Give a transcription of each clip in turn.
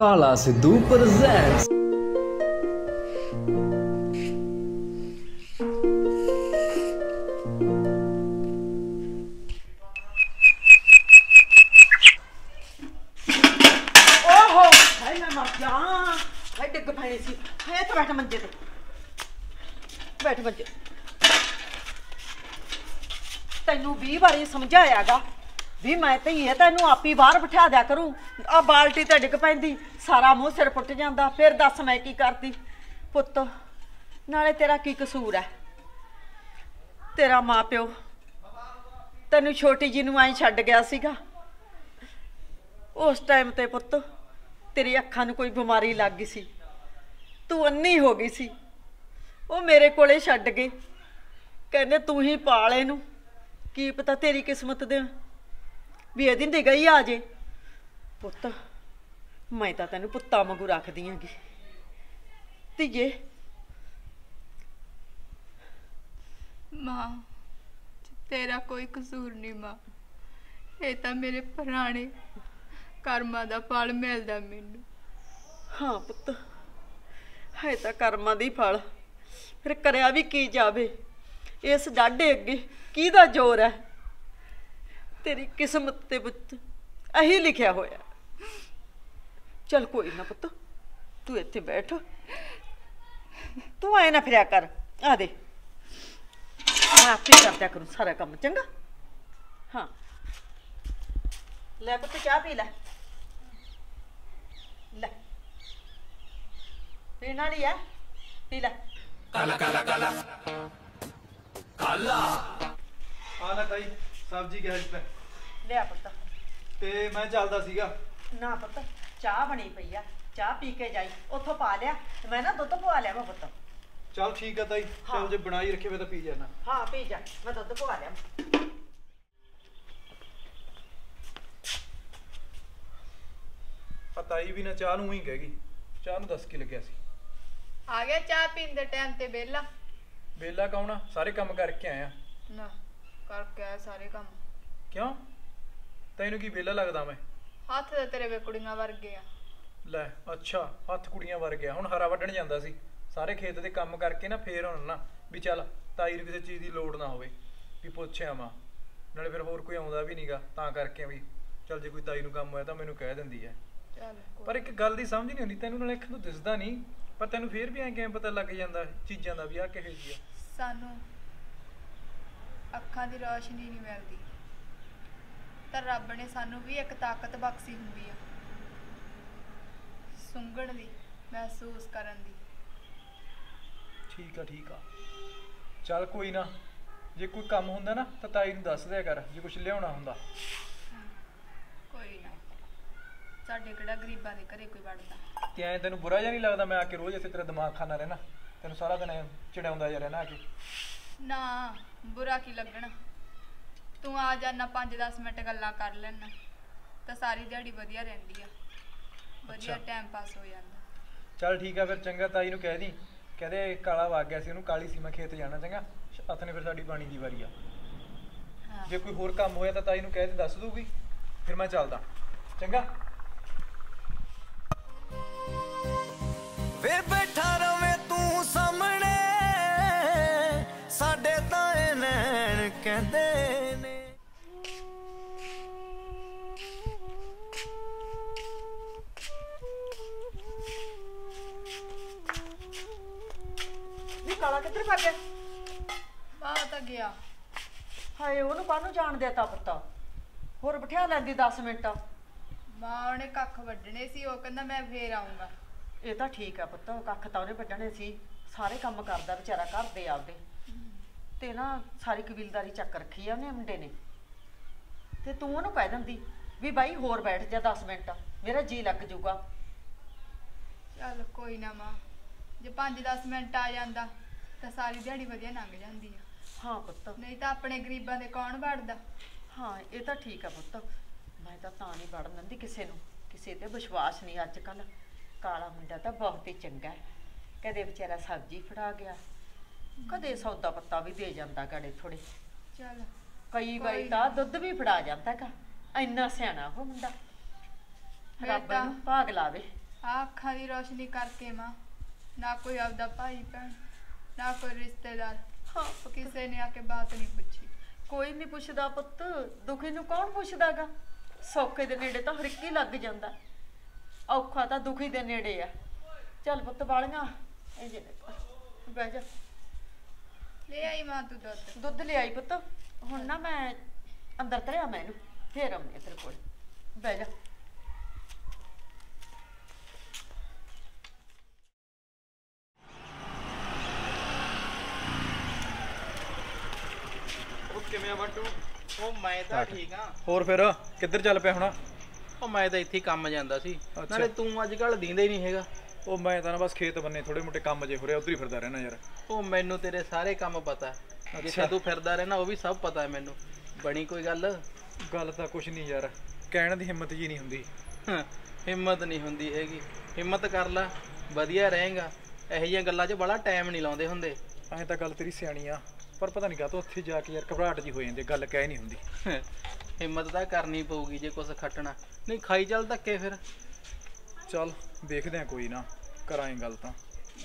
ਕਾਲਾ ਸਿੱਧੂ ਪ੍ਰੈਜ਼ੈਂਟਸ ਓਹੋ ਹਾਏ ਮੈਂ ਮਰ ਜਾ ਹਾਏ ਡਿੱਗ ਪੈਣੀ ਸੀ ਹਾਏ ਇੱਥੇ ਬੈਠ ਮੰਜੇ ਤੇ ਬੈਠ ਮੰਜੇ ਤੈਨੂੰ 20 ਵਾਰੀ ਸਮਝਾਇਆਗਾ ਵੀ ਮੈਂ ਤੇ ਇਹ ਤੈਨੂੰ ਆਪੀ ਬਾਹਰ ਬਿਠਾ ਦਿਆ ਕਰੂੰ। ਆ ਬਾਲਟੀ ਤੇ ਡਿੱਗ ਪੈਂਦੀ, ਸਾਰਾ ਮੂੰਹ ਸਿਰ ਪੁੱਟ ਜਾਂਦਾ, ਫਿਰ ਦੱਸ ਮੈਂ ਕੀ ਕਰਦੀ? ਪੁੱਤ, ਨਾਲੇ ਤੇਰਾ ਕੀ ਕਸੂਰ ਹੈ? ਤੇਰਾ ਮਾਪਿਓ ਤੈਨੂੰ ਛੋਟੀ ਜੀ ਨੂੰ ਐਂ ਛੱਡ ਗਿਆ ਸੀਗਾ। ਉਸ ਟਾਈਮ ਤੇ ਪੁੱਤ, ਤੇਰੀ ਅੱਖਾਂ ਨੂੰ ਕੋਈ ਬਿਮਾਰੀ ਲੱਗ ਗਈ ਸੀ। ਤੂੰ ਅੰਨੀ ਹੋ ਗਈ ਸੀ। ਉਹ ਮੇਰੇ ਕੋਲੇ ਛੱਡ ਗਏ ਕਹਿੰਦੇ ਤੂੰ ਹੀ ਪਾਲ ਇਹਨੂੰ। ਕੀ ਪਤਾ ਤੇਰੀ ਕਿਸਮਤ ਦੇ ਵੀ ਇਹਦੀ ਨਿਗਾਹ ਆ ਜੇ। ਪੁੱਤ ਮੈਂ ਤਾਂ ਤੈਨੂੰ ਪੁੱਤਾਂ ਵਾਂਗੂ ਰੱਖਦੀ ਆਂਗੀ। ਧੀਏ। ਮਾਂ ਤੇਰਾ ਕੋਈ ਕਸੂਰ ਨਹੀਂ ਮਾਂ। ਇਹ ਤਾਂ ਮੇਰੇ ਪੁਰਾਣੇ ਕਰਮਾਂ ਦਾ ਫਲ ਮਿਲਦਾ ਮੈਨੂੰ। ਹਾਂ ਪੁੱਤ ਹੈ ਤਾਂ ਕਰਮਾਂ ਦੀ ਫਲ। ਫਿਰ ਕਰਿਆ ਵੀ ਕੀ ਜਾਵੇ? ਇਸ ਡਾਢੇ ਅੱਗੇ ਕਿਹਦਾ ਜ਼ੋਰ ਹੈ? ਤੇਰੀ ਕਿਸਮਤ ਤੇ ਪੁੱਤ ਅਹੀ ਲਿਖਿਆ ਹੋਇਆ। ਚਲ ਕੋਈ ਨਾ ਪੁੱਤ ਤੂੰ ਇੱਥੇ ਬੈਠ। ਤੂੰ ਐ ਨਾ ਫਿਰਿਆ ਕਰ। ਆ ਦੇ। ਮੈਂ ਆਪੇ ਕਰਦਿਆ ਕਰੂੰ ਸਾਰਾ ਕੰਮ ਚੰਗਾ? ਹਾਂ। ਲੈ ਪੁੱਤ ਚਾਹ ਪੀ ਲੈ। ਲੈ। ਪੀਣ ਵਾਲੀ ਹੈ ਪੀ ਲੈ। ਆ ਲੈ ਤਾਈ ਸਬਜ਼ੀ ਗੈਸ ਤੇ ਲਿਆ ਪੁੱਤ। ਤੇ ਮੈਂ ਚੱਲਦਾ ਸੀਗਾ। ਨਾ ਪੁੱਤ ਚਾਹ ਬਣੀ ਪਈ ਆ। ਚਾਹ ਪੀ ਕੇ ਜਾਈ। ਉੱਥੋਂ ਪਾ ਲਿਆ। ਤੇ ਮੈਂ ਨਾ ਦੁੱਧ ਪਵਾ ਲਿਆ ਵਾ ਪੁੱਤ। ਚੱਲ ਠੀਕ ਆ ਤਾਈ। ਚੱਲ ਜੇ ਬਣਾਈ ਰੱਖੇ ਵੇ ਤਾਂ ਪੀ ਜਾਣਾ ਹਾਂ ਪੀ ਜਾ। ਮੈਂ ਦੁੱਧ ਪਵਾ ਲਿਆ। ਆ ਤਾਈ ਵੀ ਨਾ ਚਾਹ ਨੂੰ ਹੀ ਕਹਿ ਗਈ। ਚਾਹ ਨੂੰ ਦੱਸ ਕੇ ਲੱਗਿਆ ਸੀ? ਆ ਗਿਆ ਚਾਹ ਪੀਣ ਦੇ ਟਾਈਮ ਤੇ ਵਿਹਲਾ। ਬੇਲਾ ਕੌਣਾ ਸਾਰੇ ਕੰਮ ਕਰਕੇ ਆਇਆ। ਨਾ ਕਰਕੇ ਆਇਆ ਸਾਰੇ ਕੰਮ। ਕਿਉਂ? ਤੈਨੂੰ ਕੀ ਬੇਲਾ ਲੱਗਦਾ ਮੈਂ? ਹੱਥ ਤੇ ਤੇਰੇ ਵੇ ਕੁੜੀਆਂ ਵਰਗੇ ਆ। ਲੈ ਅੱਛਾ ਹੱਥ ਕੁੜੀਆਂ ਵਰ ਗਿਆ ਹੁਣ ਹਰਾ ਵੱਢਣ ਜਾਂਦਾ ਸੀ। ਸਾਰੇ ਖੇਤ ਦੇ ਕੰਮ ਕਰਕੇ ਨਾ ਫੇਰ ਹੁਣ ਨਾ ਵੀ ਚੱਲ ਤਾਈ ਨੂੰ ਕਿਸੇ ਚੀਜ਼ ਦੀ ਲੋੜ ਨਾ ਹੋਵੇ ਵੀ ਪੁੱਛਿਆ ਵਾਂ ਨਾਲੇ ਫਿਰ ਹੋਰ ਕੋਈ ਆਉਂਦਾ ਵੀ ਨਹੀਂਗਾ ਤਾਂ ਕਰਕੇ ਵੀ ਚੱਲ ਜੇ ਕੋਈ ਤਾਈ ਨੂੰ ਕੰਮ ਹੋਇਆ ਤਾਂ ਮੈਨੂੰ ਕਹਿ ਦਿੰਦੀ ਐ। ਚੱਲ ਪਰ ਇੱਕ ਗੱਲ ਦੀ ਸਮਝ ਨਹੀਂ ਆਉਂਦੀ ਤੈਨੂੰ ਨਾਲੇ ਅੱਖਾਂ ਤੋਂ ਦਿਸਦਾ ਨਹੀਂ ਪਰ ਤੈਨੂੰ ਫੇਰ ਵੀ ਐਂ ਕਿਵੇਂ ਪਤਾ ਲੱਗ ਜਾਂਦਾ ਚੀਜ਼ਾਂ ਦਾ ਵੀ ਆ ਕਿਹੋ ਜੀ ਆ। ਸਾਨੂੰ ਅੱਖਾਂ ਦੀ ਰੋਸ਼ਨੀ ਨਹੀਂ ਮਿਲਦੀ। ਤਾਂ ਰੱਬ ਨੇ ਸਾਨੂੰ ਵੀ ਇੱਕ ਤਾਕਤ ਬਖਸ਼ੀ ਹੁੰਦੀ ਆ। ਸੁੰਘਣ ਦੀ ਮਹਿਸੂਸ ਕਰਨ ਦੀ। ਠੀਕ ਆ ਠੀਕ ਆ। ਚੱਲ ਕੋਈ ਨਾ ਜੇ ਕੋਈ ਕੰਮ ਹੁੰਦਾ ਨਾ ਤਾਂ ਤਾਈ ਨੂੰ ਦੱਸ ਦਿਆ ਕਰ ਜੇ ਕੁਝ ਲਿਆਉਣਾ ਹੁੰਦਾ। ਕੋਈ ਨਾ। ਸਾਡੇ ਕਿਹੜਾ ਗਰੀਬਾਂ ਦੇ ਘਰੇ ਕੋਈ ਵੜਦਾ। ਤੇ ਐਂ ਤੈਨੂੰ ਬੁਰਾ ਜਿਹਾ ਨਹੀਂ ਲੱਗਦਾ ਮੈਂ ਆ ਕੇ ਰੋਜ਼ ਇੱਥੇ ਤੇਰਾ ਦਿਮਾਗ ਖਾਣਾ ਰਹਿਣਾ? ਤੈਨੂੰ ਸਾਰਾ ਦਿਨ ਚਿੜਾਉਂਦਾ ਜਾ ਰਹਿਣਾ ਆ ਕੇ। ਨਾ ਬੁਰਾ ਕੀ ਲੱਗਣਾ? ਤੂੰ ਆ ਜਾਣਾ 5-10 ਮਿੰਟ ਗੱਲਾਂ ਕਰ ਲੈਣਾ ਤਾਂ ਸਾਰੀ ਦਿਹਾੜੀ ਵਧੀਆ ਰਹਿੰਦੀ ਆ। ਵਧੀਆ। ਟਾਈਮ ਪਾਸ ਹੋ ਜਾਂਦਾ। ਚੱਲ ਠੀਕ ਆ ਫਿਰ ਚੰਗਾ ਤਾਈ ਨੂੰ ਕਹਿ ਦੀ। ਕਹਦੇ ਕਾਲਾ ਵਗ ਗਿਆ ਸੀ ਉਹਨੂੰ ਕਾਲੀ ਸੀ ਮੈਂ ਖੇਤ ਜਾਣਾ ਚੰਗਾ। ਹੱਥ ਨੇ ਫਿਰ ਸਾਡੀ ਪਾਣੀ ਦੀ ਵਾਰੀ ਆ। ਹਾਂ। ਜੇ ਕੋਈ ਹੋਰ ਕੰਮ ਹੋਇਆ ਤਾਂ ਤਾਈ ਨੂੰ ਕਹਿ ਦੇ ਦੱਸ ਦੂਗੀ ਫਿਰ ਮੈਂ ਚੱਲਦਾ। ਚੰਗਾ। ਵੇ ਬੈਠਾ ਰਵੇਂ ਤੂੰ ਸਾਹਮਣੇ। ਸਾਡੇ ਤਾਂ ਇਹ ਨੈਣ ਕਹਿੰਦੇ। ਹਾਏ ਉਹਨੂੰ ਕਾਹਨੂੰ ਜਾਣ ਦੇਤਾ ਪੁੱਤ? ਹੋਰ ਬਿਠਾ ਲੈਂਦੀ 10 ਮਿੰਟ। ਮਾਂ ਉਹਨੇ ਕੱਖ ਵੱਢਣੇ ਸੀ ਉਹ ਕਹਿੰਦਾ ਮੈਂ ਫੇਰ ਆਉਂਗਾ ਇਹ ਤਾਂ ਠੀਕ ਆ ਪੁੱਤ ਕੱਖ ਤਾਂ ਉਹਨੇ ਵੱਢਣੇ ਸੀ। ਸਾਰੇ ਕੰਮ ਕਰਦਾ ਵਿਚਾਰਾ ਘਰ ਦੇ ਆਪਦੇ। ਤੇ ਨਾ ਸਾਰੀ ਕਬੀਲਦਾਰੀ ਚੱਕ ਰੱਖੀ ਆ ਉਹਨੇ ਮੁੰਡੇ ਨੇ। ਤੇ ਤੂੰ ਉਹਨੂੰ ਕਹਿ ਦਿੰਦੀ ਵੀ ਬਾਈ ਹੋਰ ਬੈਠ ਜਾ 10 ਮਿੰਟ ਮੇਰਾ ਜੀ ਲੱਗ ਜਾਊਗਾ। ਚੱਲ ਕੋਈ ਨਾ ਮਾਂ ਜੇ 5-10 ਮਿੰਟ ਆ ਜਾਂਦਾ ਤਾਂ ਸਾਰੀ ਦਿਹਾੜੀ ਵਧੀਆ ਲੰਘ ਜਾਂਦੀ ਆ। ਹਾਂ ਪੁੱਤ। ਨਹੀਂ ਤਾਂ ਆਪਣੇ ਗਰੀਬਾਂ ਦੇ ਕੌਣ ਵੜਦਾ? ਹਾਂ ਇਹ ਤਾਂ ਠੀਕ ਆ ਪੁੱਤ। ਮੈਂ ਤਾਂ ਤਾਂ ਨਹੀਂ ਵੜਨ ਦਿੰਦੀ ਕਿਸੇ ਨੂੰ। ਕਿਸੇ ਤੇ ਵਿਸ਼ਵਾਸ ਨਹੀਂ ਅੱਜ ਕੱਲ ਕਾਲਾ ਮੁੰਡਾ ਤਾਂ ਬਹੁਤ ਹੀ ਚੰਗਾ ਹੈ। ਕਦੇ ਵਿਚਾਰਾ ਸਬਜ਼ੀ ਫੜਾ ਗਿਆ। ਕਦੇ ਸੌਦਾ ਪੱਤਾ ਵੀ ਦੇ ਜਾਂਦਾ ਗੜੇ ਥੋੜੇ ਚੱਲ। ਕਈ ਵਾਰੀ ਤਾਂ ਦੁੱਧ ਵੀ ਫੜਾ ਜਾਂਦਾ ਹੈਗਾ। ਇੰਨਾ ਸਿਆਣਾ ਉਹ ਮੁੰਡਾ। ਰੱਬ ਨੂੰ ਭਾਗ ਲਾਵੇ। ਆ ਅੱਖਾਂ ਦੀ ਰੋਸ਼ਨੀ ਕਰਕੇ ਮਾਂ। ਨਾ ਕੋਈ ਆਪਦਾ ਭਾਈ ਭੈਣ ਨਾ ਕੋਈ ਰਿਸ਼ਤੇਦਾਰ। ਕਿਸੇ ਨੇ ਆ ਕੇ ਬਾਤ ਨਹੀਂ ਪੁੱਛੀ। ਕੋਈ ਨਹੀਂ ਪੁੱਛਦਾ ਪੁੱਤ ਦੁਖੀ ਨੂੰ ਕੌਣ ਪੁੱਛਦਾਗਾ? ਸੌਖੇ ਦੇ ਨੇੜੇ ਤਾਂ ਹਰ ਇੱਕ ਹੀ ਲੱਗ ਜਾਂਦਾ। ਔਖਾ ਤਾਂ ਦੁਖੀ ਦੇ ਨੇੜੇ ਆ। ਚੱਲ ਪੁੱਤ ਬਾਲੀਆਂ ਇਹ ਜੇ ਬਹਿ ਜਾ। ਲੈ ਆਈ ਮਾਂ ਤੂੰ ਦੁੱਧ। ਦੁੱਧ ਲਿਆਈ ਪੁੱਤ। ਹੁਣ ਨਾ ਮੈਂ ਅੰਦਰ ਤਰਿਆ ਮੈਂ ਇਹਨੂੰ ਫੇਰ ਆਉਂਦੀ ਤੇਰੇ ਕੋਲ। ਬਹਿ ਜਾ। ਕਿਵੇਂ ਆ ਬੱਟੂ ਉਹ ਮੈਂ ਤਾਂ ਠੀਕ ਆ। ਹੋਰ ਫਿਰ ਕਿੱਧਰ ਚੱਲ ਪਿਆ ਹੁਣ? ਉਹ ਮੈਂ ਤਾਂ ਇੱਥੇ ਕੰਮ ਜਾਂਦਾ ਸੀ। ਨਾਲੇ ਤੂੰ ਅੱਜ ਕੱਲ ਦੀਂਦਾ ਹੀ ਨਹੀਂ ਹੈਗਾ। ਉਹ ਮੈਂ ਤਾਂ ਨਾ ਬਸ ਖੇਤ ਬੰਨੇ ਥੋੜੇ ਮੋਟੇ ਕੰਮ ਜੇ ਹੋ ਰਿਹਾ ਉਧਰ ਹੀ ਫਿਰਦਾ ਰਹਿਣਾ ਯਾਰ। ਉਹ ਮੈਨੂੰ ਤੇਰੇ ਸਾਰੇ ਕੰਮ ਪਤਾ। ਜਿੱਥੇ ਤੂੰ ਫਿਰਦਾ ਰਹਿਣਾ ਉਹ ਵੀ ਸਭ ਪਤਾ ਹੈ ਮੈਨੂੰ। ਬਣੀ ਕੋਈ ਗੱਲ? ਗੱਲ ਤਾਂ ਕੁਛ ਨਹੀਂ ਯਾਰ। ਕਹਿਣ ਦੀ ਹਿੰਮਤ ਜੀ ਨਹੀਂ ਹੁੰਦੀ। ਹਿੰਮਤ ਨਹੀਂ ਹੁੰਦੀ ਹੈਗੀ। ਹਿੰਮਤ ਕਰ ਲੈ ਵਧੀਆ ਰਹੇਗਾ। ਇਹੋ ਜਿਹੀਆਂ ਗੱਲਾਂ 'ਚ ਬੜਾ ਟਾਈਮ ਨਹੀਂ ਲਾਉਂਦੇ ਹੁੰਦੇ। ਐਂ ਤਾਂ ਗੱਲ ਤੇਰੀ ਸਿਆਣੀ ਆ। ਪਰ ਪਤਾ ਨਹੀਂ ਕਾਹਤੋਂ ਉੱਥੇ ਜਾ ਕੇ ਯਾਰ ਘਬਰਾਹਟ ਜੀ ਹੋ ਜਾਂਦੀ ਹੈ, ਗੱਲ ਕਹਿ ਨਹੀਂ ਹੁੰਦੀ। ਹਿੰਮਤ ਤਾਂ ਕਰਨੀ ਪਊਗੀ ਜੇ ਕੁਝ ਖੱਟਣਾ। ਨਹੀਂ ਖਾਈ ਚੱਲ ਧੱਕੇ ਫਿਰ। ਚੱਲ ਦੇਖਦੇ ਆ ਕੋਈ ਨਾ ਕਰਾਂ ਇਹ ਗੱਲ ਤਾਂ।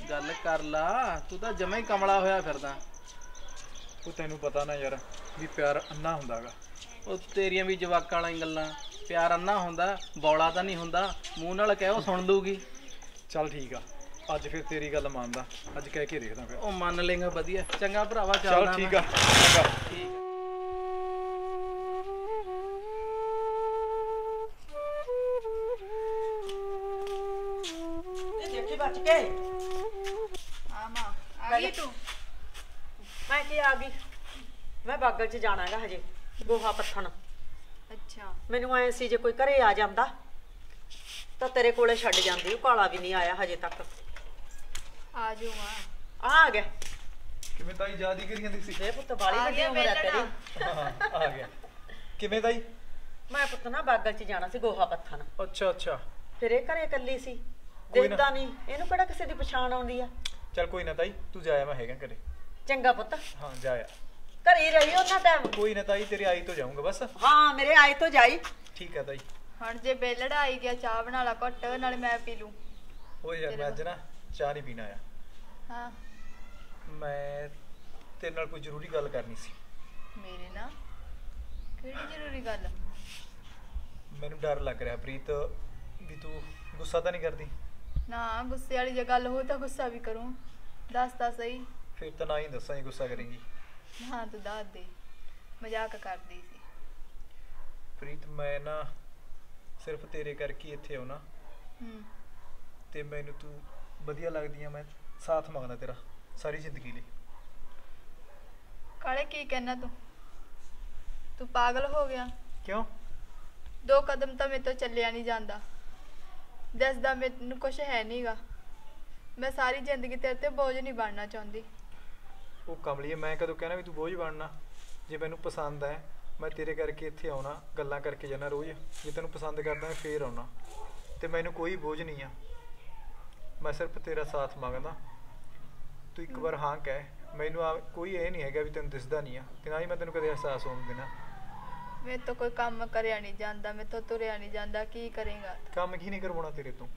ਗੱਲ ਕਰ ਲਾ ਤੂੰ ਤਾਂ ਜਮਾ ਹੀ ਕਮਲਾ ਹੋਇਆ ਫਿਰਦਾ। ਉਹ ਤੈਨੂੰ ਪਤਾ ਨਾ ਯਾਰ ਵੀ ਪਿਆਰ ਅੰਨਾ ਹੁੰਦਾਗਾ ਉਹ ਤੇਰੀਆਂ ਵੀ ਜਵਾਕਾਂ ਵਾਲੀਆਂ ਗੱਲਾਂ ਪਿਆਰ ਅੰਨਾ ਹੁੰਦਾ ਬੌਲਾ ਤਾਂ ਨਹੀਂ ਹੁੰਦਾ ਮੂੰਹ ਨਾਲ ਕਹਿ ਉਹ ਸੁਣ ਲੂਗੀ ਚੱਲ ਠੀਕ ਆ। ਅੱਜ ਫਿਰ ਤੇਰੀ ਗੱਲ ਮੰਨਦਾ। ਅੱਜ ਕਹਿ ਕੇ ਦੇਖਦਾ ਫਿਰ। ਉਹ ਮੰਨ ਲੇਗਾ ਵਧੀਆ। ਚੰਗਾ ਭਰਾਵਾ ਚੱਲ ਚੱਲਦਾ ਠੀਕ ਮੈਂ। ਆ ਚੰਗਾ ਠੀਕ ਆ। ਇਹ ਦੇਖੀ ਬਚ ਕੇ। ਹਾਂ ਮਾਂ ਆ ਗਈ ਤੂੰ। ਮੈਂ ਕੀ ਆ ਗਈ। ਮੈਂ ਬਾਗਲ 'ਚ ਜਾਣਾਗਾ ਹਜੇ ਗੋਹਾ ਪੱਥਣ। ਅੱਛਾ। ਮੈਨੂੰ ਐ ਸੀ ਜੇ ਕੋਈ ਘਰੇ ਆ ਜਾਂਦਾ ਤਾਂ ਤੇਰੇ ਕੋਲੇ ਛੱਡ ਜਾਂਦੀ। ਉਹ ਕਾਲਾ ਵੀ ਨਹੀਂ ਆਇਆ ਹਜੇ ਤੱਕ। ਆ। ਜਾਓ ਮਾਂ ਆ ਆ ਗਿਆ। ਕਿਵੇਂ ਤਾਈ ਯਾਦ ਹੀ ਕਰੀ ਜਾਂਦੀ ਸੀ? ਇਹ ਪੁੱਤ ਬਾਲੀ ਆ ਵੱਡੀ ਗਿਆ ਉਮਰ ਹੈ ਵੇਲਣਾ। ਤੇਰੀ। ਆ ਗਿਆ। ਕਿਵੇਂ ਤਾਈ? ਮੈਂ ਪੁੱਤ ਨਾ ਬਾਗਲ 'ਚ ਜਾਣਾ ਸੀ ਗੋਹਾ ਪੱਥਣ। ਅੱਛਾ ਅੱਛਾ। ਫਿਰ ਇਹ ਘਰੇ ਇਕੱਲੀ ਸੀ। ਕੋਈ ਨਾ। ਦੇਖਦਾ ਨਹੀਂ। ਇਹਨੂੰ ਕਿਹੜਾ ਕਿਸੇ ਦੀ ਪਛਾਣ ਆਉਂਦੀ ਆ? ਚੱਲ ਕੋਈ ਨਾ ਤਾਈ ਤੂੰ ਜਾਇਆ ਮੈਂ ਹੈਗਾ ਘਰੇ। ਚੰਗਾ ਪੁੱਤ। ਹਾਂ ਜਾਇਆ। ਘਰੇ ਹੀ ਰਹੀ ਉਹਨਾਂ ਟਾਈਮ ਕੋਈ ਨਾ ਤਾਈ ਤੇਰੀ ਆਈ ਤੋਂ ਜਾਊਂਗਾ ਬਸ। ਹਾਂ ਮੇਰੇ ਆਏ ਤੋਂ ਜਾਈ। ਠੀਕ ਆ ਤਾਈ। ਹੁਣ ਜੇ ਬੇਲੜਾ ਆਈ ਗਿਆ ਚਾਹ ਬਣਾ ਲਾ ਘੁੱਟ ਨਾਲੇ ਮੈਂ ਪੀ ਲੂੰ ਉਹ ਯਾਰ ਮੈਂ ਅੱਜ ਨਾ ਚਾਹ ਨਹੀਂ ਪੀਣਾ ਆ ਹਾਂ। ਮੈਂ ਤੇਰੇ ਨਾਲ ਕੋਈ ਜ਼ਰੂਰੀ ਗੱਲ ਕਰਨੀ ਸੀ। ਮੇਰੇ ਨਾਲ? ਕਿਹੜੀ ਜ਼ਰੂਰੀ ਗੱਲ? ਮੈਨੂੰ ਡਰ ਲੱਗ ਰਿਹਾ ਪ੍ਰੀਤ ਵੀ ਤੂੰ ਗੁੱਸਾ ਤਾਂ ਨਹੀਂ ਕਰਦੀ? ਨਾ ਗੁੱਸੇ ਵਾਲੀ ਜੇ ਗੱਲ ਹੋ ਤਾਂ ਗੁੱਸਾ ਵੀ ਕਰੂੰ। ਦੱਸ ਤਾਂ ਸਹੀ। ਫਿਰ ਤਾਂ ਨਾ ਹੀ ਦੱਸਾਂ ਜੇ ਗੁੱਸਾ ਕਰੇਂਗੀ। ਹਾਂ ਤੂੰ ਦੱਸ ਦੇ। ਮਜ਼ਾਕ ਕਰਦੀ ਸੀ। ਪ੍ਰੀਤ ਮੈਂ ਨਾ ਸਿਰਫ ਤੇਰੇ ਕਰਕੇ ਹੀ ਇੱਥੇ ਆਉਣਾ। ਹੂੰ। ਤੇ ਮੈਨੂੰ ਤੂੰ ਵਧੀਆ ਲੱਗਦੀ ਆ ਮੈਂ ਸਾਥ ਮੰਗਦਾ ਤੇਰਾ ਸਾਰੀ ਜ਼ਿੰਦਗੀ ਲਈ। ਕਾਲੇ ਕੀ ਕਹਿਣਾ ਤੂੰ? ਤੂੰ ਪਾਗਲ ਹੋ ਗਿਆ। ਕਿਉਂ? ਦੋ ਕਦਮ ਤਾਂ ਮੇਰੇ ਤੋਂ ਚੱਲਿਆ ਨਹੀਂ ਜਾਂਦਾ। ਦੱਸਦਾ ਮੈਨੂੰ ਕੁਝ ਹੈ ਨਹੀਂਗਾ ਮੈਂ ਸਾਰੀ ਜ਼ਿੰਦਗੀ ਤੇਰੇ ਤੇ ਬੋਝ ਨਹੀਂ ਬਣਨਾ ਚਾਹੁੰਦੀ। ਉਹ ਕਮਲੀਏ ਮੈਂ ਕਦੋਂ ਕਹਿਣਾ ਵੀ ਤੂੰ ਬੋਝ ਬਣਨਾ? ਜੇ ਮੈਨੂੰ ਪਸੰਦ ਹੈ ਮੈਂ ਤੇਰੇ ਕਰਕੇ ਇੱਥੇ ਆਉਣਾ ਗੱਲਾਂ ਕਰਕੇ ਜਾਣਾ ਰੋਜ਼। ਜੇ ਤੈਨੂੰ ਪਸੰਦ ਕਰਦਾ ਮੈਂ ਫੇਰ ਆਉਣਾ। ਤੇ ਮੈਨੂੰ ਕੋਈ ਬੋਝ ਨਹੀਂ ਆ। ਮੈਂ ਸਿਰਫ ਤੇਰਾ ਸਾਥ ਮੰਗਦਾ। ਤੂੰ ਇੱਕ ਵਾਰ ਹਾਂ ਕਹਿ। ਮੈਨੂੰ ਆ ਕੋਈ ਇਹ ਨਹੀਂ ਹੈਗਾ ਵੀ ਤੈਨੂੰ ਦਿਸਦਾ ਨਹੀਂ ਆ ਤੇ ਨਾ ਹੀ ਮੈਂ ਤੈਨੂੰ ਕਦੇ ਅਹਿਸਾਸ ਹੋਣ ਦੇਣਾ। ਮੇਰੇ ਤੋਂ ਕੋਈ ਕੰਮ ਕਰਿਆ ਨਹੀਂ ਜਾਂਦਾ ਮੇਰੇ ਤੋਂ ਤੁਰਿਆ ਨਹੀਂ ਜਾਂਦਾ ਕੀ ਕਰੇਗਾ? ਕੰਮ ਕੀ ਨਹੀਂ ਕਰਵਾਉਣਾ ਤੇਰੇ ਤੋਂ?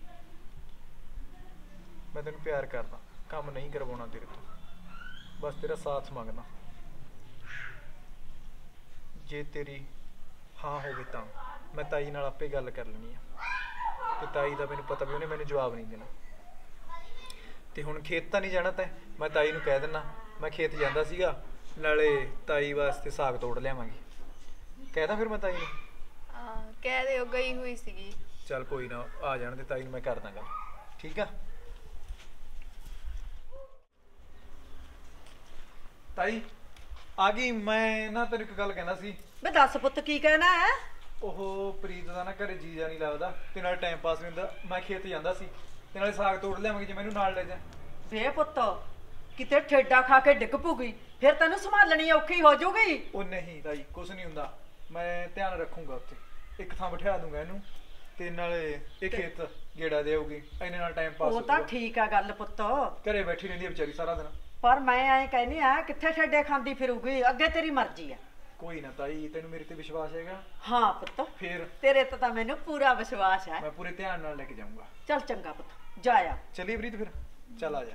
ਮੈਂ ਤੈਨੂੰ ਪਿਆਰ ਕਰਦਾ ਕੰਮ ਨਹੀਂ ਕਰਵਾਉਣਾ ਤੇਰੇ ਤੋਂ। ਬਸ ਤੇਰਾ ਸਾਥ ਮੰਗਦਾ। ਜੇ ਤੇਰੀ ਹਾਂ ਹੋਵੇ ਤਾਂ ਮੈਂ ਤਾਈ ਨਾਲ ਆਪੇ ਗੱਲ ਕਰ ਲੈਣੀ ਆ। ਤੇ ਤਾਈ ਦਾ ਮੈਨੂੰ ਪਤਾ ਵੀ ਉਹਨੇ ਮੈਨੂੰ ਜਵਾਬ ਨਹੀਂ ਦੇਣਾ। ਤੇ ਹੁਣ ਖੇਤ ਤਾਂ ਨਹੀਂ ਜਾਣਾ ਤੈਂ? ਮੈਂ ਤਾਈ ਨੂੰ ਕਹਿ ਦਿੰਨਾ ਮੈਂ ਖੇਤ ਜਾਂਦਾ ਸੀਗਾ ਨਾਲੇ ਤਾਈ ਵਾਸਤੇ ਸਾਗ ਤੋੜ ਲਿਆਵਾਂਗੇ। ਕਹਿਦਾ ਫਿਰ ਮੈਂ ਤਾਈ ਨੂੰ? ਹਾਂ ਕਹਿ ਦੇ ਉਹ ਗਈ ਹੋਈ ਸੀਗੀ। ਚੱਲ ਕੋਈ ਨਾ ਆ ਜਾਣ ਤੇ ਤਾਈ ਨੂੰ ਮੈਂ ਕਰ ਦਾਂਗਾ। ਠੀਕ ਆ? ਤਾਈ ਆ ਗਈ ਮੈਂ ਨਾ ਤੈਨੂੰ ਇੱਕ ਗੱਲ ਕਹਿਣਾ ਸੀ। ਵੇ ਦੱਸ ਪੁੱਤ ਕੀ ਕਹਿਣਾ ਹੈ? ਉਹ ਪ੍ਰੀਤ ਦਾ ਨਾ ਘਰੇ ਜੀ ਜਾ ਨਹੀਂ ਲੱਗਦਾ ਤੇ ਨਾਲ ਟਾਈਮ ਪਾਸ ਨਹੀਂ ਹੁੰਦਾ ਮੈਂ ਖੇਤ ਜਾਂਦਾ ਸੀ। ਤੇ ਨਾਲੇ ਸਾਗ ਤੋੜ ਲਿਆਵਾਂਗੇ ਜੇ ਮੈਨੂੰ ਨਾਲ ਲੈ ਜਾ। ਵੇ ਪੁੱਤ ਕਿਤੇ ਠੇਡਾ ਖਾ ਕੇ ਡਿੱਗ ਪੂਗੀ ਫਿਰ ਤੈਨੂੰ ਸੰਭਾਲਣੀ ਔਖੀ ਹੋ ਜਾਊਗੀ। ਉਹ ਨਹੀਂ ਤਾਈ ਕੁਝ ਨਹੀਂ ਹੁੰਦਾ। ਮੈਂ ਧਿਆਨ ਰੱਖੂੰਗਾ ਉੱਥੇ। ਇੱਕ ਥਾਂ ਬਿਠਾ ਦੂੰਗਾ ਇਹਨੂੰ ਤੇ ਨਾਲੇ ਇਹ ਖੇਤ ਗੇੜਾ ਦੇਊਗੀ ਇਹਨੇ ਨਾਲ ਟਾਈਮ ਪਾਸ ਉਹ ਤਾਂ। ਠੀਕ ਆ ਗੱਲ ਪੁੱਤ। ਘਰੇ ਬੈਠੀ ਰਹਿੰਦੀ ਹੈ ਵਿਚਾਰੀ ਸਾਰਾ ਦਿਨ। ਪਰ ਮੈਂ ਐਂ ਕਹਿੰਦੀ ਆ ਕਿੱਥੇ ਠੇਡੇ ਖਾਂਦੀ ਫਿਰੂਗੀ? ਅੱਗੇ ਤੇਰੀ ਮਰਜ਼ੀ ਆ। ਕੋਈ ਨਾ ਤਾਈ ਤੈਨੂੰ ਮੇਰੇ ਤੇ ਵਿਸ਼ਵਾਸ ਹੈਗਾ। ਹਾਂ ਪੁੱਤ ਫੇਰ? ਤੇਰੇ ਤੇ ਤਾਂ ਮੈਨੂੰ ਪੂਰਾ ਵਿਸ਼ਵਾਸ ਹੈ। ਮੈਂ ਪੂਰੇ ਧਿਆਨ ਨਾਲ ਲੈ ਕੇ ਜਾਊਂਗਾ। ਚੱਲ ਚੰਗਾ ਪੁੱਤ। ਜਾ ਆ। ਚਲੀ ਪ੍ਰੀਤ ਫਿਰ ਚੱਲ ਆ ਜਾ।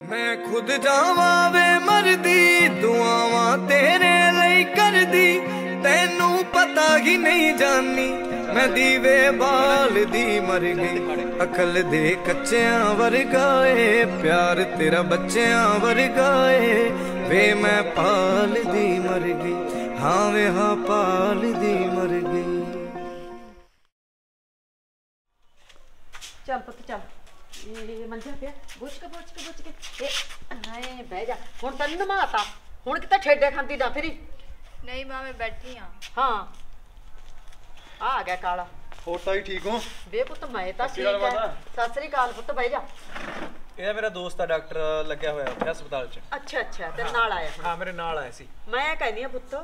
ਮੈਂ ਖੁਦ ਜਾਵਾਂ ਵੇ ਮਰਦੀ ਦੁਆਵਾਂ ਤੇਰੇ ਲਈ ਕਰਦੀ। ਤੈਨੂੰ ਪਤਾ ਹੀ ਨਹੀਂ ਜਾਨੀ ਮੈਂ ਦੀਵੇ ਬਾਲਦੀ ਮਰ ਗਈ। ਅਕਲ ਦੇ ਕੱਚਿਆਂ ਵਰਗਾ ਏ ਪਿਆਰ ਤੇਰਾ ਬੱਚਿਆਂ ਵਰਗਾ ਏ। ਵੇ ਮੈਂ ਪਾਲਦੀ ਮਰ ਗਈ ਹਾਂ ਵੇ ਹਾਂ ਪਾਲਦੀ ਮਰ ਗਈ। ਚੱਲ ਪੁੱਤ ਚੱਲ। ਇਹ ਮੰਜਾ ਪਿਆ। ਬੁੱਝ ਕੇ ਬੁੱਝ ਕੇ ਬੁੱਝ ਕੇ। ਇਹ ਹਾਏ ਬਹਿ ਜਾ। ਹੁਣ ਤੈਨੂੰ ਨਮਾਤਾ। ਹੁਣ ਕਿਤੇ ਠੇਡੇ ਖਾਂਦੀ ਨਾ ਫਿਰੀ। ਨਹੀਂ ਮਾਂ ਮੈਂ ਬੈਠੀ ਆ। ਹਾਂ। ਆ ਗਿਆ ਕਾਲਾ। ਹੋਰ ਤਾਈ ਠੀਕ ਹੋ? ਵੇ ਪੁੱਤ ਮੈਂ ਤਾਂ ਸਤਿ ਠੀਕ ਹੈ। ਸਤਿ ਸ੍ਰੀ ਅਕਾਲ ਪੁੱਤ ਬਹਿ ਜਾ। ਇਹਦਾ ਮੇਰਾ ਦੋਸਤ ਆ ਡਾਕਟਰ ਲੱਗਿਆ ਹੋਇਆ ਉੱਥੇ ਹਸਪਤਾਲ 'ਚ। ਅੱਛਾ ਅੱਛਾ ਤੇਰੇ ਨਾਲ ਆਇਆ ਹਾਂ ਮੇਰੇ ਨਾਲ ਆਇਆ ਸੀ। ਮੈਂ ਕਹਿੰਦੀ ਆ ਪੁੱਤ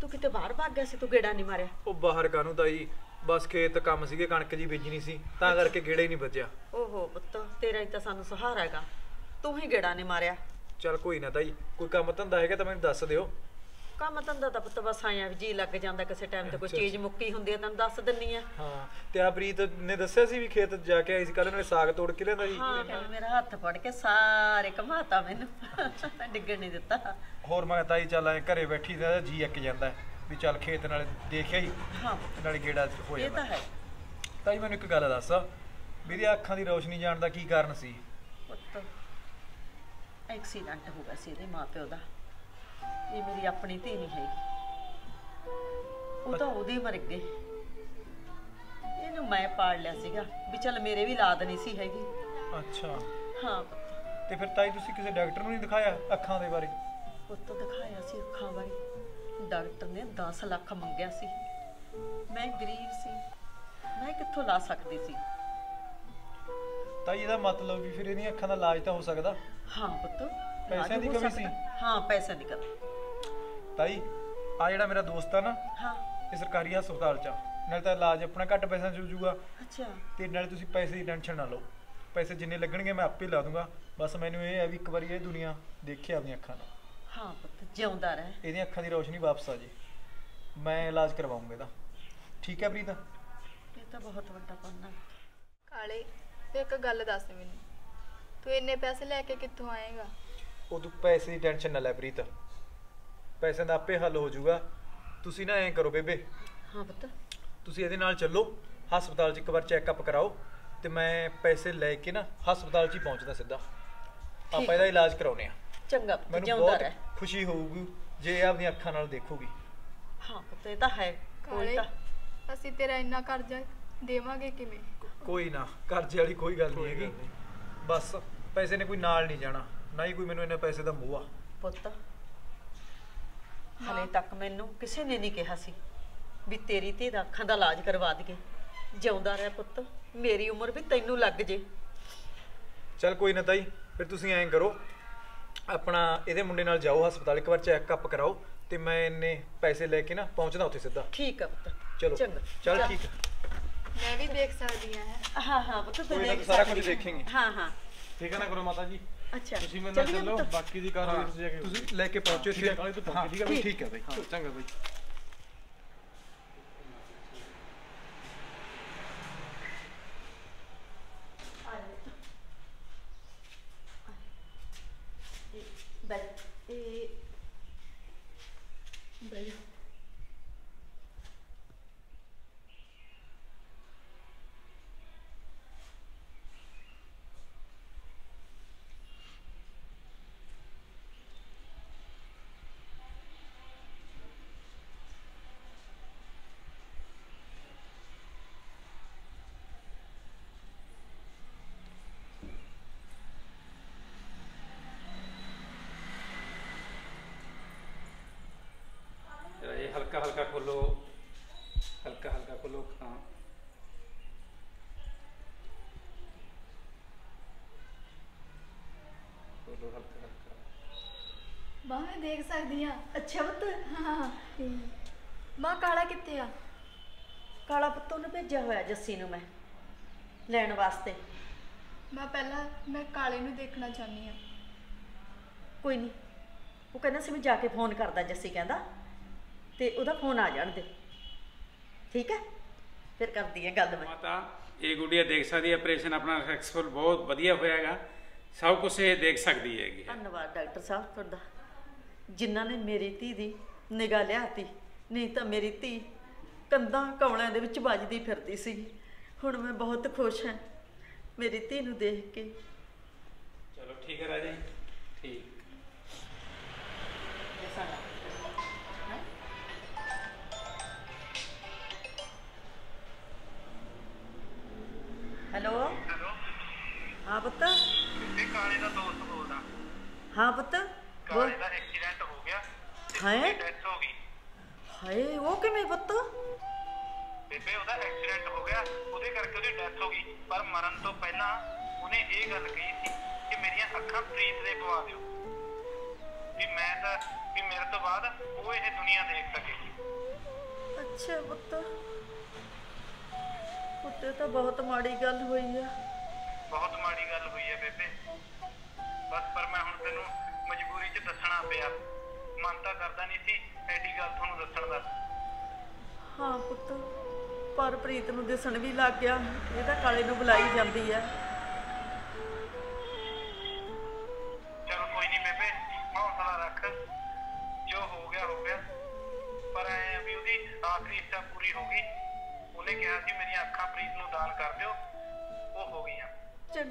ਤੂੰ ਕਿਤੇ ਬਾਹਰ ਭੱਗ ਗਿਆ ਸੀ ਤੂੰ ਗੇੜਾ ਨਹੀਂ ਮਾਰਿਆ। ਉਹ ਬਾਹਰ ਕਾਨੂੰ ਤਾਈ? ਬਸ ਖੇਤ ਕੰਮ ਸੀਗੇ ਕਣਕ ਜੀ ਬੀਜਣੀ ਸੀ ਤਾਂ ਕਰਕੇ ਗੇੜੇ ਹੀ ਨਹੀਂ ਵੱਜਿਆ। ਓਹੋ ਪੁੱਤ ਤੇਰਾ ਹੀ ਤਾਂ ਸਾਨੂੰ ਸਹਾਰਾ ਹੈਗਾ। ਤੂੰ ਹੀ ਗੇੜਾ ਨਹੀਂ ਮਾਰਿਆ। ਚੱਲ ਕੋਈ ਨਾ ਤਾਈ ਕੋਈ ਕੰਮ ਧੰਦਾ ਹੈਗਾ ਤਾਂ ਮੈਨੂੰ ਦੱਸ ਦਿਓ। ਕੰਮ ਧੰਦਾ ਤਾਂ ਪੁੱਤ ਬਸ ਆਇਆ ਵੀ ਜੀ ਲੱਗ ਜਾਂਦਾ ਕਿਸੇ ਟਾਈਮ ਤੇ ਕੋਈ ਚੀਜ਼ ਮੁੱਕੀ ਹੁੰਦੀ ਹੈ ਤੈਨੂੰ ਦੱਸ ਦਿੰਨੀ ਆ। ਹਾਂ ਤੇ ਆ ਪ੍ਰੀਤ ਨੇ ਦੱਸਿਆ ਸੀ ਵੀ ਖੇਤ ਜਾ ਕੇ ਆਈ ਸੀ ਕੱਲ ਉਹਨੇ ਸਾਗ ਤੋੜ ਕੇ ਲਿਆਂਦਾ ਜੀ। ਹਾਂ ਮੇਰਾ ਹੱਥ ਫੜ ਕੇ ਸਾਰੇ ਘਮਾਤਾ ਮੈਨੂੰ। ਡਿੱਗਣ ਨਹੀਂ ਦਿੱਤਾ। ਹੋਰ ਮੈਂ ਤਾਈ ਚੱਲ ਐ ਘਰੇ ਬੈਠੀ ਦਾ ਜੀ ਅੱਕ ਜਾਂਦਾ। ਵੀ ਚੱਲ ਖੇਤ ਨਾਲ ਦੇਖਿਆ ਹੀ ਹਾਂ। ਨਾਲੇ ਗੇੜਾ ਹੋ ਇਹ ਤਾਂ ਹੈ। ਤਾਈ ਮੈਨੂੰ ਇੱਕ ਗੱਲ ਦੱਸ ਇਹਦੀ ਅੱਖਾਂ ਦੀ ਰੋਸ਼ਨੀ ਜਾਣ ਦਾ ਕੀ ਕਾਰਨ ਸੀ? ਪੁੱਤ ਐਕਸੀਡੈਂਟ ਹੋ ਗਿਆ ਸੀ ਇਹਦੇ ਮਾਪਿਓ ਦਾ। ਇਹ ਮੇਰੀ ਆਪਣੀ ਧੀ ਨਹੀਂ ਹੈਗੀ। ਉਹ ਤਾਂ ਉਹਦੇ ਮਰ ਗਏ ਇਹਨੂੰ ਮੈਂ ਪਾਲ ਲਿਆ ਸੀਗਾ ਵੀ ਚੱਲ ਮੇਰੇ ਵੀ ਲਾਦ ਨਹੀਂ ਸੀ ਹੈਗੀ। ਅੱਛਾ। ਹਾਂ। ਤੇ ਫਿਰ ਤਾਈ ਤੁਸੀਂ ਕਿਸੇ ਡਾਕਟਰ ਨੂੰ ਨਹੀਂ ਦਿਖਾਇਆ ਅੱਖਾਂ ਦੇ ਬਾਰੇ? ਪੁੱਤ ਦਿਖਾਇਆ ਸੀ ਅੱਖਾਂ ਬਾਰੇ। ਡਾਕਟਰ ਨੇ 10 ਲੱਖ ਮੰਗਿਆ ਸੀ। ਮੈਂ ਗਰੀਬ ਸੀ। ਮੈਂ ਕਿੱਥੋਂ ਲਾ ਸਕਦੀ ਸੀ? ਤਾਈ ਇਹਦਾ ਮਤਲਬ ਵੀ ਫਿਰ ਇਹਦੀਆਂ ਅੱਖਾਂ ਦਾ ਇਲਾਜ ਤਾਂ ਹੋ ਸਕਦਾ। ਹਾਂ ਪੁੱਤ ਪੈਸਿਆਂ ਦੀ ਕਮੀ। ਸੀ? ਹਾਂ ਪੈਸੇ ਦੀ ਕਮੀ। ਤਾਈ ਆ ਜਿਹੜਾ ਮੇਰਾ ਦੋਸਤ ਆ ਨਾ ਹਾਂ। ਇਹ ਸਰਕਾਰੀ ਹਸਪਤਾਲ 'ਚ ਆ। ਨਾਲੇ ਤਾਂ ਇਲਾਜ ਆਪਣਾ ਘੱਟ ਪੈਸਿਆਂ 'ਚ ਹੋ ਜਾਊਗਾ। ਅੱਛਾ। ਤੇ ਨਾਲੇ ਤੁਸੀਂ ਪੈਸੇ ਦੀ ਟੈਨਸ਼ਨ ਨਾ ਲਓ। ਪੈਸੇ ਜਿੰਨੇ ਲੱਗਣਗੇ ਮੈਂ ਆਪੇ ਲਾ ਦੂੰਗਾ। ਬਸ ਮੈਨੂੰ ਇਹ ਹੈ ਵੀ ਇੱਕ ਵਾਰੀ ਇਹ ਦੁਨੀਆ ਦੇਖੇ ਆਪਣੀਆਂ ਅੱਖਾਂ ਨਾਲ ਹਾਂ ਪੁੱਤ ਜਿਉਂਦਾ ਰਹਿ। ਇਹਦੀਆਂ ਅੱਖਾਂ ਦੀ ਰੋਸ਼ਨੀ ਵਾਪਸ ਆ ਜੇ। ਮੈਂ ਇਲਾਜ ਕਰਵਾਉਂਗਾ ਇਹਦਾ। ਠੀਕ ਹੈ ਪ੍ਰੀਤ? ਇਹ ਤਾਂ ਬਹੁਤ ਵੱਡਾ ਪੰਨਾ ਕਾਲੇ ਤੇ ਇੱਕ ਗੱਲ ਦੱਸ ਮੈਨੂੰ। ਤੂੰ ਇੰਨੇ ਪੈਸੇ ਲੈ ਕੇ ਕਿੱਥੋਂ ਆਏਗਾ? ਉਹ ਤੂੰ ਪੈਸੇ ਦੀ ਟੈਨਸ਼ਨ ਨਾ ਲੈ ਪ੍ਰੀਤ। ਪੈਸਿਆਂ ਦਾ ਆਪੇ ਹੱਲ ਹੋ ਜਾਊਗਾ। ਤੁਸੀਂ ਨਾ ਐਂ ਕਰੋ ਬੇਬੇ। ਹਾਂ ਪੁੱਤ। ਤੁਸੀਂ ਇਹਦੇ ਨਾਲ ਚੱਲੋ। ਹਸਪਤਾਲ 'ਚ ਇੱਕ ਵਾਰ ਚੈੱਕਅਪ ਕਰਾਓ। ਤੇ ਮੈਂ ਪੈਸੇ ਲੈ ਕੇ ਨਾ ਹਸਪਤਾਲ 'ਚ ਹੀ ਪਹੁੰਚਦਾ ਸਿੱਧਾ। ਆਪਾਂ ਇਹਦਾ ਇਲਾਜ ਕਰਾਉਨੇ ਆ ਚੰਗਾ ਪੁੱਤ ਮੈਨੂੰ ਜਿਉਂਦਾ ਬਹੁਤ ਰਹਿ। ਖੁਸ਼ੀ ਹੋਊਗੀ ਜੇ ਇਹ ਆਪਣੀਆਂ ਅੱਖਾਂ ਨਾਲ ਦੇਖੂਗੀ। ਹਾਂ ਪੁੱਤ ਇਹ ਤਾਂ ਹੈ ਕੋਈ ਕਾਲੇ ਤਾਂ। ਅਸੀਂ ਤੇਰਾ ਇੰਨਾ ਕਰਜ਼ਾ ਦੇਵਾਂਗੇ ਕਿਵੇਂ? ਕੋਈ ਨਾ ਕਰਜ਼ੇ ਵਾਲੀ ਕੋਈ ਗੱਲ ਨਹੀਂ ਹੈਗੀ। ਬਸ ਪੈਸੇ ਨੇ ਕੋਈ ਨਾਲ ਨਹੀਂ ਜਾਣਾ ਨਾ ਹੀ ਕੋਈ ਮੈਨੂੰ ਇਹਨਾਂ ਪੈਸੇ ਦਾ ਮੋਹ ਆ। ਪੁੱਤ ਹਲੇ ਤੱਕ ਮੈਨੂੰ ਕਿਸੇ ਨੇ ਨਹੀਂ ਕਿਹਾ ਸੀ ਵੀ ਤੇਰੀ ਧੀ ਦਾ ਅੱਖਾਂ ਦਾ ਇਲਾਜ ਕਰਵਾ ਦਈਏ। ਜਿਉਂਦਾ ਰਹਿ ਪੁੱਤ ਮੇਰੀ ਉਮਰ ਵੀ ਤੈਨੂੰ ਲੱਗ ਜੇ। ਚੱਲ ਕੋਈ ਨਾ ਤਾਈ ਫਿਰ ਤੁਸੀਂ ਐਂ ਕਰੋ ਆਪਣਾ ਇਹਦੇ ਮੁੰਡੇ ਨਾਲ ਜਾਓ ਹਸਪਤਾਲ ਇੱਕ ਵਾਰ ਚੈੱਕਅਪ ਕਰਾਓ ਤੇ ਮੈਂ ਇੰਨੇ ਪੈਸੇ ਲੈ ਕੇ ਨਾ ਪਹੁੰਚਦਾ ਉੱਥੇ ਸਿੱਧਾ। ਠੀਕ ਆ ਪੁੱਤ। ਚਲੋ ਚੰਗਾ। ਚੱਲ ਠੀਕ ਮੈਂ ਵੀ ਦੇਖ ਸਕਦੀ ਹਾਂ ਹਾਂ ਹਾਂ ਪੁੱਤ ਤੂੰ ਦੇਖ ਸਾਰਾ ਕੁਝ ਹੈ। ਦੇਖੇਂਗੇ। ਹਾਂ ਹਾਂ। ਠੀਕ ਹੈ ਨਾ ਕਰੋ ਮਾਤਾ ਜੀ? ਅੱਛਾ। ਤੁਸੀਂ ਚੱਲੀਏ ਚੱਲੋ? ਬਾਕੀ ਦੀ ਕਾਰਵਾਈ ਤੁਸੀਂ ਜਾ ਕੇ ਤੁਸੀਂ ਲੈ ਕੇ ਪਹੁੰਚੋ ਠੀਕ ਹੈ ਕਾਲੇ ਤੂੰ ਪਹੁੰਚ ਠੀਕ ਹੈ। ਬਈ। ਠੀਕ ਹੈ ਬਈ ਹਾਂ ਚੰਗਾ ਬਈ ਬੈਠ ਇਹ ਬੈਠ ਹਾਂ। ਬੋਲੋ ਮੈਂ ਦੇਖ ਸਕਦੀ ਆ ਅੱਛਾ ਪੁੱਤ। ਹਾਂ ਮਾਂ ਕਾਲਾ ਕਿੱਥੇ ਆ? ਕਾਲਾ ਪੁੱਤ ਨੂੰ ਭੇਜਿਆ ਹੋਇਆ ਜੱਸੀ ਨੂੰ ਮੈਂ ਲੈਣ ਵਾਸਤੇ। ਮੈਂ ਪਹਿਲਾਂ ਮੈਂ ਕਾਲੇ ਨੂੰ ਦੇਖਣਾ ਚਾਹੁੰਦੀ ਆ ਕੋਈ ਨਹੀਂ। ਉਹ ਕਹਿੰਦਾ ਸੀ ਮੈਂ ਜਾ ਕੇ ਫੋਨ ਕਰਦਾ ਜੱਸੀ ਕਹਿੰਦਾ ਤੇ ਉਹਦਾ ਫੋਨ ਆ ਜਾਣ ਦੇ। ਠੀਕ ਹੈ? ਫਿਰ ਕਰਦੀ ਹੈ ਗੱਲ ਮੈਂ। ਮਾਤਾ ਇਹ ਗੁੜੀਆ ਦੇਖ ਸਕਦੀ ਹੈ ਆਪਰੇਸ਼ਨ ਆਪਣਾ ਸਕਸੈਸਫੁਲ ਬਹੁਤ ਵਧੀਆ ਹੋਇਆਗਾ ਸਭ ਕੁਝ ਇਹ ਦੇਖ ਸਕਦੀ ਹੈਗੀ ਧੰਨਵਾਦ ਡਾਕਟਰ ਸਾਹਿਬ ਤੁਹਾਡਾ। ਜਿਨ੍ਹਾਂ ਨੇ ਮੇਰੀ ਧੀ ਦੀ ਨਿਗਾਹ ਲਿਆਤੀ ਨਹੀਂ ਤਾਂ ਮੇਰੀ ਧੀ ਕੰਧਾਂ ਕਮਲਿਆਂ ਦੇ ਵਿੱਚ ਵੱਜਦੀ ਫਿਰਦੀ ਸੀ। ਹੁਣ ਮੈਂ ਬਹੁਤ ਖੁਸ਼ ਹਾਂ। ਮੇਰੀ ਧੀ ਨੂੰ ਦੇਖ ਕੇ। ਚਲੋ ਠੀਕ ਹੈ ਰਾਜੇ ਠੀਕ। ਹੈਲੋ? ਹੈਲੋ? ਹਾਂ ਪੁੱਤ? ਤੇ ਕਾਲੇ ਦਾ ਦੋਸਤ ਬੋਲਦਾ। ਹਾਂ ਪੁੱਤ? ਕਾਲੇ ਦਾ ਐਕਸੀਡੈਂਟ ਹੋ ਗਿਆ ਤੇ ਹੈਂ? ਉਹਦੀ ਡੈਥ ਹੋ ਗਈ। ਹਾਏ ਉਹ ਕਿਵੇਂ ਪੁੱਤ? ਬੇਬੇ ਉਹਦਾ ਐਕਸੀਡੈਂਟ ਹੋ ਗਿਆ ਉਹਦੇ ਕਰਕੇ ਉਹਦੀ ਡੈਥ ਹੋ ਗਈ। ਪਰ ਮਰਨ ਤੋਂ ਪਹਿਲਾਂ ਉਹਨੇ ਇਹ ਗੱਲ ਕਹੀ ਸੀ ਕਿ ਮੇਰੀਆਂ ਅੱਖਾਂ ਪ੍ਰੀਤ ਦੇ ਪਵਾ ਦਿਓ। ਵੀ ਮੈਂ ਤਾਂ ਵੀ ਮੇਰੇ ਤੋਂ ਬਾਅਦ ਉਹ ਇਹ ਦੁਨੀਆ ਦੇਖ ਸਕੇਗੀ ਅੱਛਾ ਪੁੱਤ। ਪੁੱਤੇ ਤਾਂ ਬਹੁਤ ਮਾੜੀ ਗੱਲ ਹੋਈ ਆ। ਬਹੁਤ ਮਾੜੀ ਗੱਲ ਹੋਈ ਹੈ ਬੇਬੇ। ਬਸ ਪਰ ਮੈਂ ਹੁਣ ਤੈਨੂੰ ਮਜਬੂਰੀ 'ਚ ਦੱਸਣਾ ਪਿਆ। ਮਨ ਤਾਂ ਕਰਦਾ ਨਹੀਂ ਸੀ ਐਡੀ ਗੱਲ ਤੁਹਾਨੂੰ ਦੱਸਣ ਦਾ। ਹਾਂ ਪੁੱਤ ਪਰ ਪ੍ਰੀਤ ਨੂੰ ਦਿਸਣ ਵੀ ਲੱਗ ਗਿਆ। ਇਹ ਤਾਂ ਕਾਲੇ ਨੂੰ ਬੁਲਾਈ ਜਾਂਦੀ ਆ।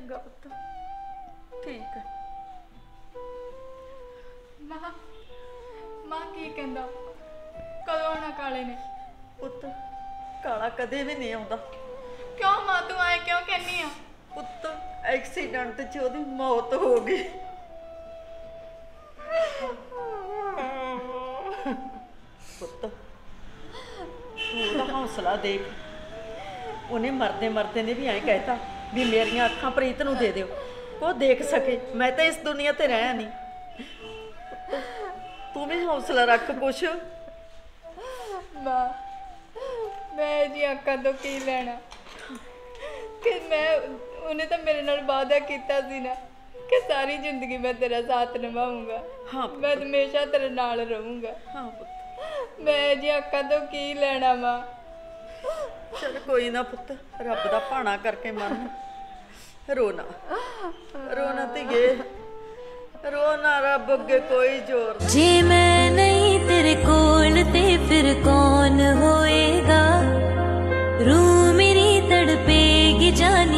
ਚੰਗਾ ਪੁੱਤ। ਠੀਕ ਹੈ। ਮਾਂ ਮਾਂ ਕੀ ਕਹਿੰਦਾ? ਕਦੋਂ ਆਉਣਾ ਕਾਲੇ ਨੇ? ਪੁੱਤ ਕਾਲਾ ਕਦੇ ਵੀ ਨਹੀਂ ਆਉਂਦਾ। ਕਿਉਂ ਮਾਂ ਤੂੰ ਆਏ ਕਿਉਂ ਕਹਿੰਨੀ ਆ? ਪੁੱਤ ਐਕਸੀਡੈਂਟ 'ਚ ਉਹਦੀ ਮੌਤ ਹੋ ਗਈ। ਪੁੱਤ ਤੂੰ ਉਹਦਾ ਹੌਸਲਾ ਦੇਖ। ਉਹਨੇ ਮਰਦੇ ਮਰਦੇ ਨੇ ਵੀ ਐਂ ਕਹਿਤਾ। ਵੀ ਮੇਰੀਆਂ ਅੱਖਾਂ ਪ੍ਰੀਤ ਨੂੰ ਦੇ ਦਿਓ। ਉਹ ਦੇਖ ਸਕੇ। ਮੈਂ ਤਾਂ ਇਸ ਦੁਨੀਆ ਤੇ ਰਹਿਆ ਨਹੀਂ। ਤੂੰ ਵੀ ਹੌਸਲਾ ਰੱਖ ਕੁਛ। ਮਾਂ ਮੈਂ ਜੀ ਅੱਖਾਂ ਤੋਂ ਕੀ ਲੈਣਾ? ਕਿ ਮੈਂ ਉਹਨੇ ਤਾਂ ਮੇਰੇ ਨਾਲ ਵਾਅਦਾ ਕੀਤਾ ਸੀ ਨਾ ਕਿ ਸਾਰੀ ਜ਼ਿੰਦਗੀ ਮੈਂ ਤੇਰਾ ਸਾਥ ਨਿਭਾਉਂਗਾ ਹਾਂ ਮੈਂ ਹਮੇਸ਼ਾ ਤੇਰੇ ਨਾਲ ਰਹੂੰਗਾ। ਹਾਂ ਪੁੱਤ। ਮੈਂ ਜੀ ਅੱਖਾਂ ਤੋਂ ਕੀ ਲੈਣਾ ਮਾਂ? ਚਲ ਕੋਈ ਨਾ ਪੁੱਤ, ਰੱਬ ਦਾ ਭਾਣਾ ਕਰਕੇ ਮੰਨ ਰੋਣਾ ਰੋਣਾ ਧੀਏ, ਰੋਣਾ ਰੱਬ ਅੱਗੇ ਕੋਈ ਜ਼ੋਰ ਜੇ ਮੈਂ ਨਹੀਂ ਤੇਰੇ ਕੋਲ ਤੇ ਫਿਰ ਕੌਣ ਹੋਏਗਾ? ਰੂਹ ਮੇਰੀ ਤੜਪੇਗੀ ਜਾਨੀ